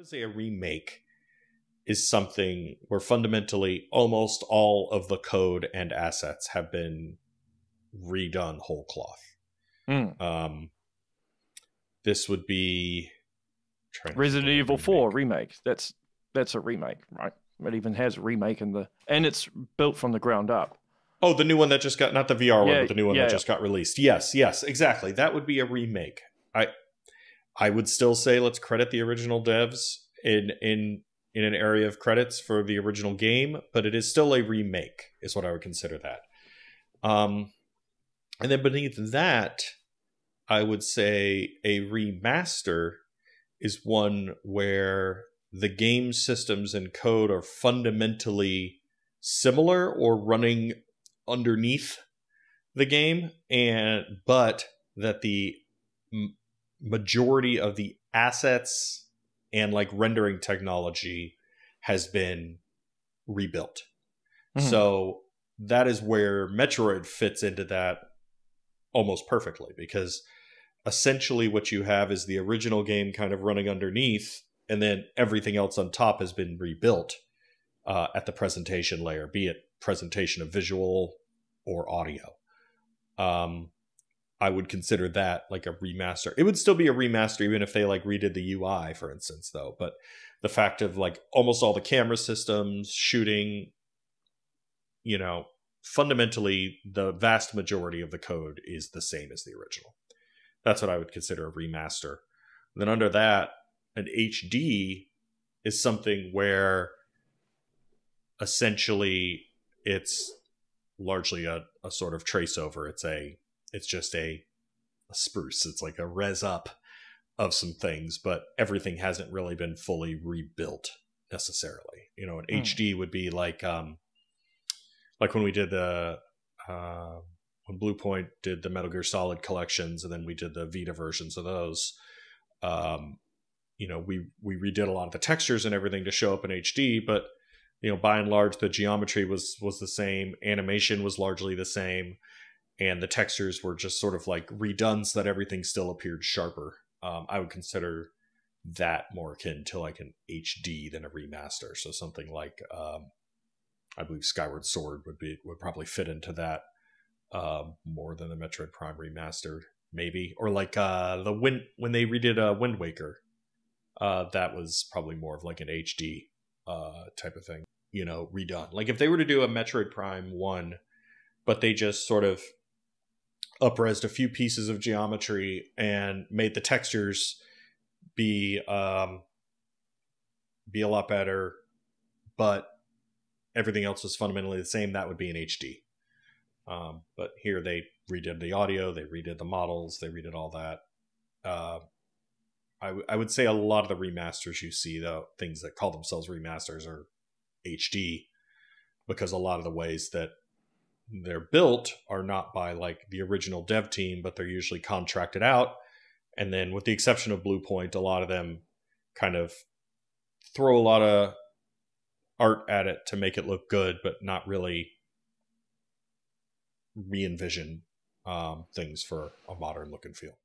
would say a remake is something where fundamentally almost all of the code and assets have been redone whole cloth. Mm. Um, this would be Resident Evil remake. Four remake. That's that's a remake, right? It even has a remake in the and it's built from the ground up. Oh, the new one that just got not the VR yeah, one, but the new one yeah, that just got released. Yes, yes, exactly. That would be a remake. I I would still say let's credit the original devs in in in an area of credits for the original game, but it is still a remake, is what I would consider that. Um, and then beneath that, I would say a remaster is one where the game systems and code are fundamentally similar or running underneath the game and but that the majority of the assets and like rendering technology has been rebuilt. Mm-hmm. So that is where Metroid fits into that almost perfectly because essentially what you have is the original game kind of running underneath and then everything else on top has been rebuilt uh, at the presentation layer be it presentation of visual or audio um, i would consider that like a remaster it would still be a remaster even if they like redid the ui for instance though but the fact of like almost all the camera systems shooting you know fundamentally the vast majority of the code is the same as the original that's what I would consider a remaster. then under that, an HD is something where essentially it's largely a, a sort of trace over. It's a it's just a, a spruce. It's like a res up of some things, but everything hasn't really been fully rebuilt necessarily. You know, an mm. HD would be like um like when we did the uh when Bluepoint did the Metal Gear Solid collections, and then we did the Vita versions of those. Um, you know, we we redid a lot of the textures and everything to show up in HD, but you know, by and large, the geometry was was the same, animation was largely the same, and the textures were just sort of like redone so that everything still appeared sharper. Um, I would consider that more akin to like an HD than a remaster. So something like um, I believe Skyward Sword would be would probably fit into that uh, more than the Metroid Prime remastered, maybe, or like uh, the wind when they redid uh, Wind Waker. Uh, that was probably more of like an HD uh, type of thing, you know, redone. Like if they were to do a Metroid Prime one, but they just sort of upresed a few pieces of geometry and made the textures be um, be a lot better, but everything else was fundamentally the same. That would be an HD. Um, but here they redid the audio, they redid the models, they redid all that. Uh, I, would say a lot of the remasters you see, though, things that call themselves remasters are HD because a lot of the ways that they're built are not by like the original dev team, but they're usually contracted out. And then, with the exception of Bluepoint, a lot of them kind of throw a lot of art at it to make it look good, but not really re envision um, things for a modern look and feel.